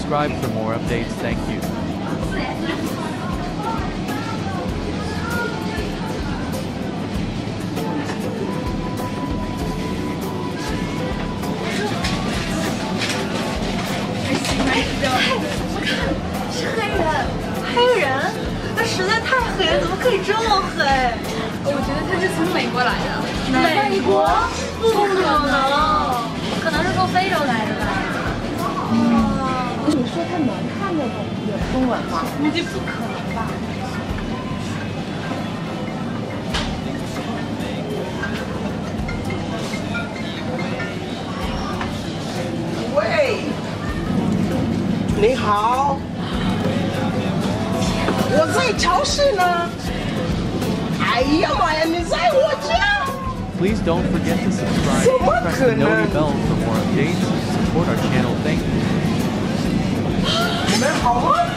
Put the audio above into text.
subscribe for more updates. Thank you. 是黑人，黑人，他实在太黑了，怎么可以这么黑？我觉得他是从美国来的，美国？不可能， 说他能看得懂有中文吗？估计不可能吧。喂，你好，我在超市呢。哎呀妈呀，你在我家？Please don't forget to subscribe So and what press the could, noti uh, bell for more updates. Support our channel. 好啊？